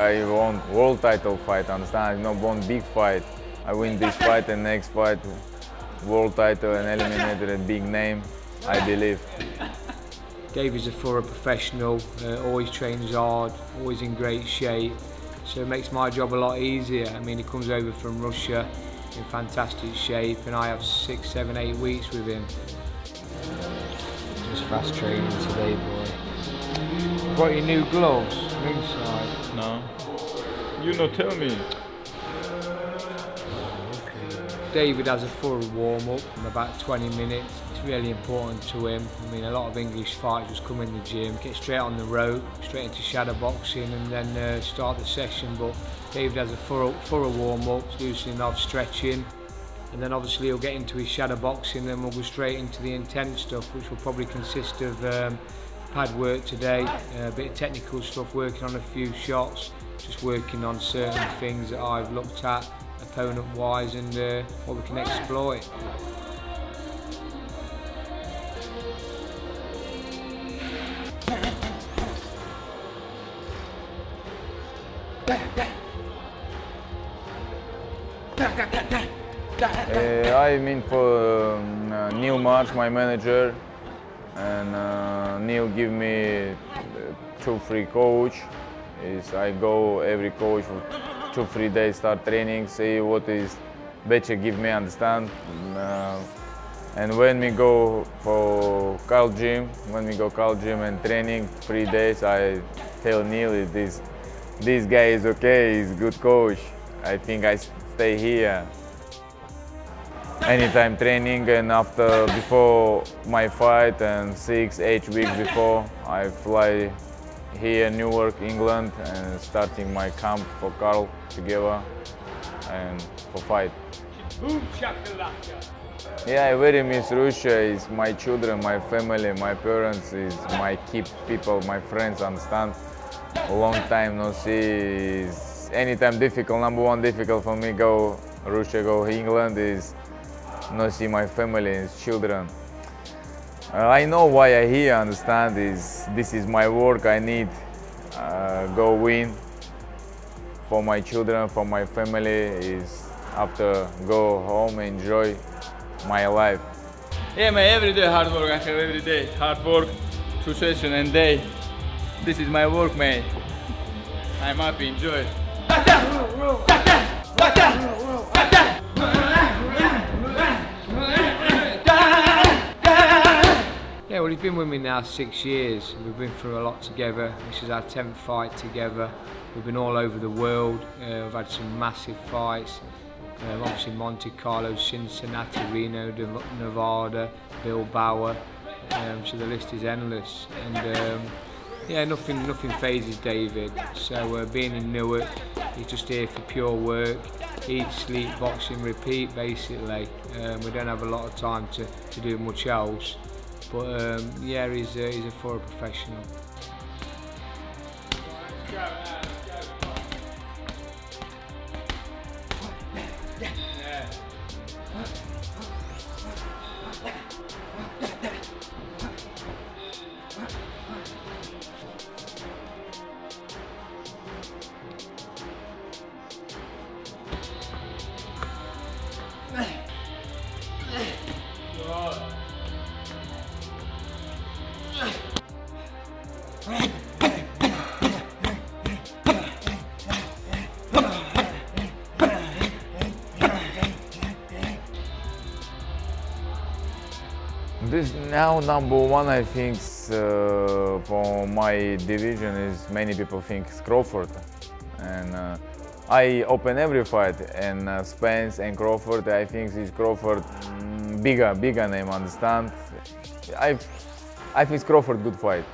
I want world title fight, understand? I not want big fight. I win this fight and next fight, world title and eliminated a big name, I believe. David's a thorough professional, uh, always trains hard, always in great shape. So it makes my job a lot easier. I mean, he comes over from Russia in fantastic shape and I have six, seven, eight weeks with him. Just fast training today, boy. Got your new gloves, ringside. No. You not tell me. David has a full warm-up in about 20 minutes. It's really important to him. I mean, a lot of English fighters just come in the gym, get straight on the rope, straight into shadow boxing and then uh, start the session. But David has a thorough, thorough warm-up, using enough stretching. And then obviously he'll get into his shadow boxing and we'll go straight into the intense stuff, which will probably consist of um, pad work today, a bit of technical stuff, working on a few shots, just working on certain things that I've looked at opponent wise and uh, what we can exploit. Uh, I mean for um, uh, Neil Marsh, my manager, and uh, Neil give me two free coach. Is I go every coach for two three days start training, see what is better give me understand. Uh, and when we go for Carl gym, when we go Carl gym and training three days, I tell Neil this this guy is okay, he's good coach. I think I stay here anytime training and after before my fight and six eight weeks before I fly here Newark England and starting my camp for Carl together and for fight. Yeah, I very miss Russia. It's my children, my family, my parents, is my key people, my friends, understand? A long time no see. Anytime difficult, number one difficult for me go Russia, go England is not see my family and children. Uh, I know why I here, understand, is this is my work, I need uh, go win for my children, for my family, is after go home, enjoy my life. Yeah, man, every day hard work, I have every day hard work, two sessions and day. This is my work, man. I'm happy, enjoy. Yeah, well, he's been with me now six years. We've been through a lot together. This is our 10th fight together. We've been all over the world. Uh, we've had some massive fights. Um, obviously Monte Carlo, Cincinnati, Reno, Nevada, Bilbao. Um, so the list is endless. And um, yeah, nothing, nothing fazes David. So uh, being in Newark, he's just here for pure work. Eat, sleep, boxing, repeat, basically. Um, we don't have a lot of time to, to do much else. But um, yeah, he's, uh, he's a thorough professional. This now number one, I think, uh, for my division is many people think Crawford, and uh, I open every fight, and uh, Spence and Crawford, I think this Crawford mm, bigger, bigger name, understand? I, I think Crawford good fight.